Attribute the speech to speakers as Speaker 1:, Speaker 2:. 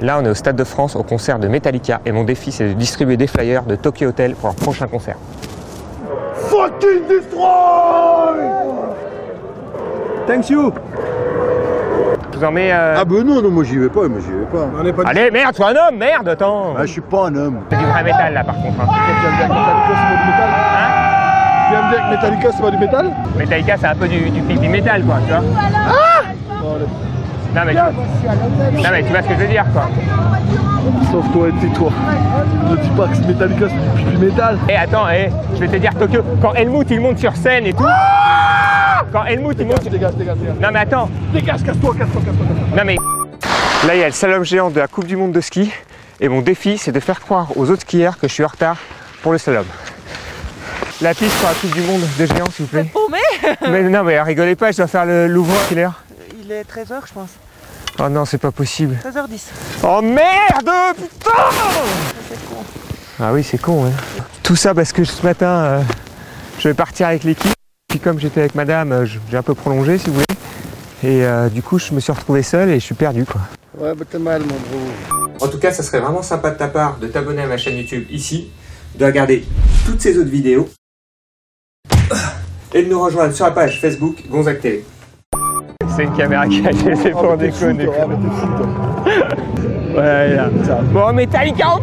Speaker 1: Là, on est au Stade de France au concert de Metallica et mon défi, c'est de distribuer des flyers de Tokyo Hotel pour leur prochain concert.
Speaker 2: Fucking destroy
Speaker 3: Thank you
Speaker 1: Je vous en mets. euh,
Speaker 2: Ah bah non, non, moi j'y vais pas, moi j'y vais pas.
Speaker 3: On n'est pas
Speaker 1: Allez, merde, sois un homme, merde, attends
Speaker 2: Ah, je suis pas un homme.
Speaker 1: C'est du vrai métal là, par contre. hein.
Speaker 3: Tu viens dire que Metallica c'est pas du métal
Speaker 1: Hein Metallica, c'est un peu du, du pipi métal, quoi, tu vois. Non, mais tu... non, mais tu vois ce que je veux dire, quoi.
Speaker 3: Sauf toi et tais-toi. Ne dis pas que Metallica c'est du métal.
Speaker 1: Eh, attends, eh, je vais te dire, Tokyo, quand Helmut il monte sur scène et tout. quand Helmut il monte. sur-
Speaker 3: Dégage, dégage, dégage.
Speaker 1: Non, mais attends,
Speaker 3: Dégage, casse-toi, casse-toi, casse-toi.
Speaker 1: Non mais là il y a le slalom géant de la Coupe du Monde de ski et mon défi c'est de faire croire aux autres skieurs que je suis en retard pour le slalom. La piste pour la Coupe du Monde de géant s'il vous plaît. mais non mais rigolez pas, je dois faire le Louvre heure?
Speaker 4: Il est 13h, je pense.
Speaker 1: Oh non c'est pas possible.
Speaker 4: 13h10.
Speaker 1: Oh merde putain Ah oui c'est con hein. Tout ça parce que ce matin euh, je vais partir avec l'équipe. Puis comme j'étais avec madame, euh, j'ai un peu prolongé si vous voulez. Et euh, du coup je me suis retrouvé seul et je suis perdu quoi.
Speaker 3: Ouais, bah t'es mal, mon gros.
Speaker 1: En tout cas, ça serait vraiment sympa de ta part de t'abonner à ma chaîne YouTube ici, de regarder toutes ces autres vidéos et de nous rejoindre sur la page Facebook Gonzague TV. C'est une caméra cachée, c'est pour déconner.
Speaker 3: Ah, mais t'es fou, toi.
Speaker 1: Ouais, là. Bon, Metallica en